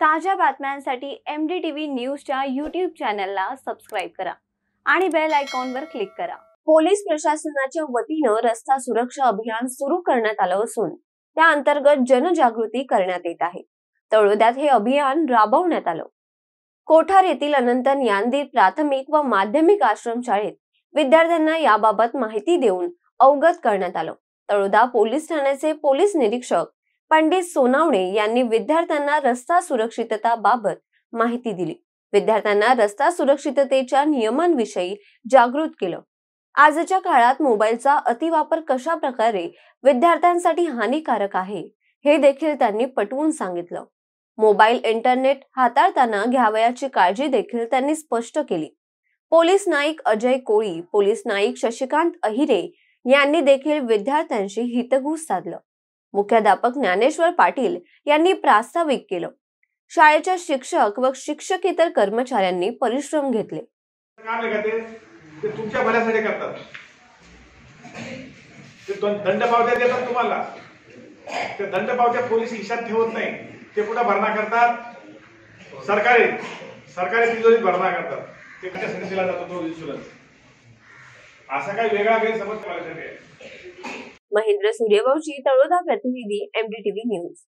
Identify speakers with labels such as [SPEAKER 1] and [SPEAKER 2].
[SPEAKER 1] ताज्या बातम्यांसाठी M D T V न्यूजच्या यूट्यूब चॅनलला सबस्क्राईब करा आणि बेल आयकॉनवर क्लिक करा. पोलीस प्रशासनाच्या वतीनं रस्ता सुरक्षा अभियान सुरू करण्यात आलं असून त्या अंतर्गत जनजागृती करण्यात येत आहे. तळोद्यात हे अभियान राबवण्यात आलं. कोठार येथील अनंत ज्ञानदीप प्राथमिक व माध्यमिक आश्रमशाळेत विद्यार्थ्यांना याबाबत माहिती देऊन अवगत करण्यात आलं. तळोदा पोलीस ठाण्याचे पोलीस निरीक्षक पंडित सोनावणे यांनी विद्यार्थ्यांना रस्ता सुरक्षितता बाबत माहिती दिली. विद्यार्थ्यांना रस्ता सुरक्षिततेच्या नियमांविषयी जागृत केलं. आजच्या काळात मोबाईलचा अतिवापर कशा प्रकारे विद्यार्थ्यांसाठी हानिकारक आहे हे देखील त्यांनी पटवून सांगितलं. मोबाईल इंटरनेट हाताळताना घ्यावयाची काळजी देखील त्यांनी स्पष्ट केली. पोलीस नाईक अजय कोळी पोलीस नाईक शशिकांत अहिरे यांनी देखील विद्यार्थ्यांशी हितगुज साधलं. मुख्याध्यापक ज्ञानेश्वर पाटील यांनी प्रास्ताविक केलं. शाळेच्या शिक्षक व शिक्षकेतर कर्मचाऱ्यांनी परिश्रम घेतले.
[SPEAKER 2] ते? तुमच्या भल्यासाठी करतात. ते दंड पावत्या देतात तुम्हाला. ते दंड पावत्या पोलीस खिशात ठेवत नाही. ते कुठं भरणा करतात? सरकारी. सरकारी तिजोरीत भरणा करतात. ते कशा दिला जातो तो इन्शुरन्स असा काही वेगळा गैरसमज करायसाठी आहे
[SPEAKER 1] મહેન્દ્ર સૂર્યવંશી તળોદા પ્રતિનિધિ એમડીટીવી ન્યૂઝ